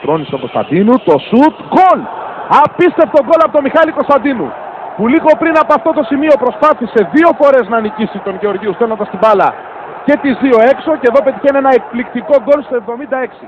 Στρώνει στον Κωνσταντίνου, το σουτ, γκολ! Απίστευτο γκολ από τον Μιχάλη Κωνσταντίνου. Που λίγο πριν από αυτό το σημείο προσπάθησε δύο φορές να νικήσει τον Γεωργίου στέλνοντας την μπάλα και τις δύο έξω και εδώ πετυχαίνει ένα εκπληκτικό γκολ στο 76.